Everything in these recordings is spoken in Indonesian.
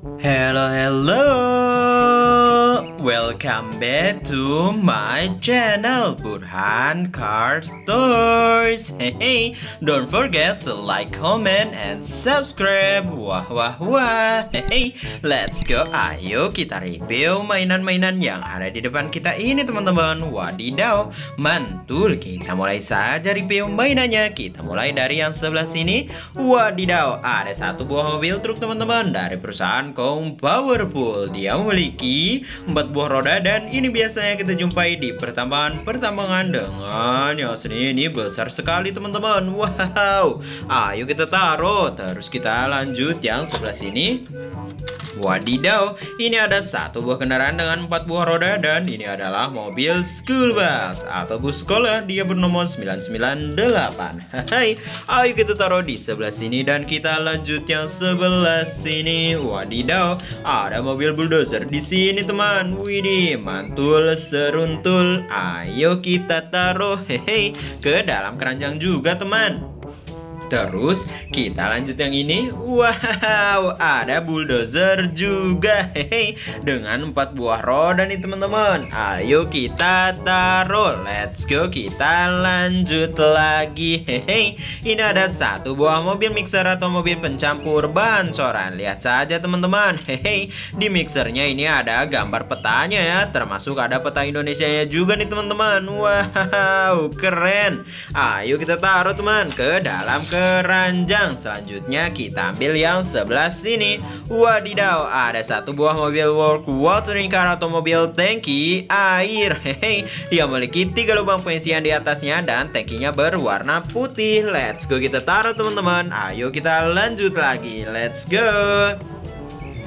Hello, hello. Welcome back to my channel Burhan Car Stores. Hey, hey, don't forget to like, comment, and subscribe. Wah, wah, wah. Hey, hey, let's go. Ayo kita review mainan-mainan yang ada di depan kita ini, teman-teman. Wadidaw, mantul. Kita mulai saja review mainannya. Kita mulai dari yang sebelah sini. Wadidaw, ada satu buah mobil truk, teman-teman, dari perusahaan Kong Powerful. Dia memiliki empat buah roda dan ini biasanya kita jumpai di pertambangan-pertambangan dengan yang seni ini besar sekali teman-teman. Wow. Ayo kita taruh. Terus kita lanjut yang sebelah sini Wadidaw, ini ada satu buah kendaraan dengan empat buah roda dan ini adalah mobil school bus atau bus sekolah. Dia bernomor 998. Hai, ayo kita taruh di sebelah sini dan kita lanjut yang sebelah sini. Wadidaw, ada mobil bulldozer di sini teman. Widih, mantul seruntul. Ayo kita taruh hehe ke dalam keranjang juga teman. Terus kita lanjut yang ini. Wow ada bulldozer juga. Hehe Dengan empat buah roda nih teman-teman. Ayo kita taruh. Let's go kita lanjut lagi. Hehe Ini ada satu buah mobil mixer atau mobil pencampur bahan coran Lihat saja teman-teman. Hehe Di mixernya ini ada gambar petanya ya. Termasuk ada peta Indonesia nya juga nih teman-teman. Wow keren. Ayo kita taruh teman ke dalam ke keranjang Selanjutnya kita ambil yang sebelah sini. Wadidaw ada satu buah mobil work watering car atau mobil tangki air. Hehe Dia memiliki tiga lubang pengisian di atasnya dan tangkinya berwarna putih. Let's go kita taruh teman-teman. Ayo kita lanjut lagi. Let's go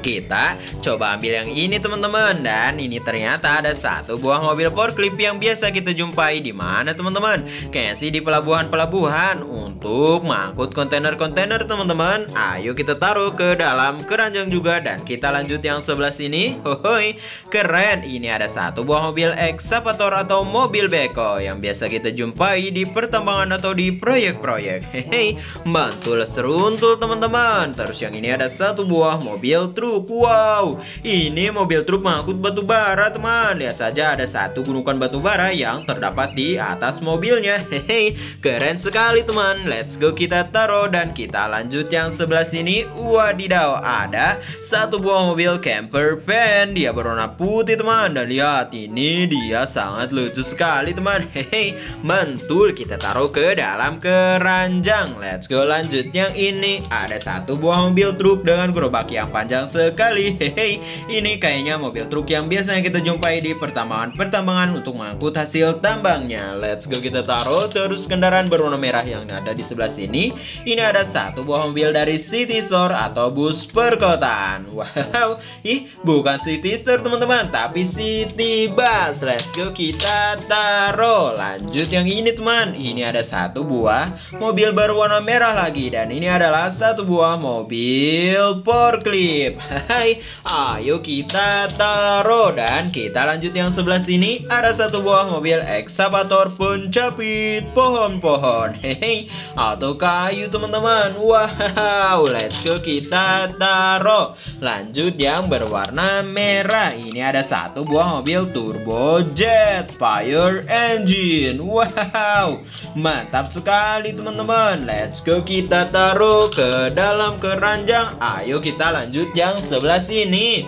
kita coba ambil yang ini teman-teman. Dan ini ternyata ada satu buah mobil forklift yang biasa kita jumpai di mana teman-teman? Kayaknya sih di pelabuhan-pelabuhan. Untuk mengangkut kontainer-kontainer teman-teman Ayo kita taruh ke dalam keranjang juga. Dan kita lanjut yang sebelah sini. Hohoi Keren. Ini ada satu buah mobil eksavator atau mobil beko Yang biasa kita jumpai di pertambangan atau di proyek-proyek. Hehe Mantul seruntul teman-teman. Terus yang ini ada satu buah mobil truk truk Wow. Ini mobil truk mengangkut batu bara teman. Lihat saja ada satu gunungan batu bara yang terdapat di atas mobilnya. Hehe Keren sekali teman. Let's go kita taruh dan kita lanjut yang sebelah sini. Wadidaw Ada satu buah mobil camper van. Dia berwarna putih teman. Dan lihat ini dia sangat lucu sekali teman. Hehe Mantul kita taruh ke dalam keranjang. Let's go lanjut yang ini. Ada satu buah mobil truk dengan gerobak yang panjang sekali. Hehe, ini kayaknya mobil truk yang biasanya kita jumpai di pertambangan-pertambangan untuk mengangkut hasil tambangnya. Let's go kita taruh terus kendaraan berwarna merah yang ada di sebelah sini. Ini ada satu buah mobil dari City Store atau bus perkotaan. Wow, ih bukan City Store teman-teman tapi City Bus. Let's go kita taruh. Lanjut yang ini teman. Ini ada satu buah mobil berwarna merah lagi Dan ini adalah satu buah mobil forklift Hai, ayo kita taruh. Dan kita lanjut yang sebelah sini. Ada satu buah mobil ekskavator pencapit pohon-pohon. Hehe atau kayu teman-teman? Wow let's go kita taruh. Lanjut yang berwarna merah. Ini ada satu buah mobil turbo jet fire engine. Wow mantap sekali teman-teman. Let's go kita taruh ke dalam keranjang. Ayo kita lanjut yang sebelah sini.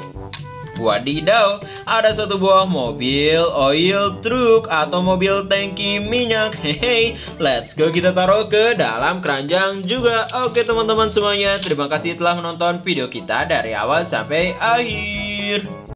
Wadidaw, ada satu buah mobil oil truck atau mobil tangki minyak. Hehe, let's go kita taruh ke dalam keranjang juga. Oke teman-teman semuanya, terima kasih telah menonton video kita dari awal sampai akhir.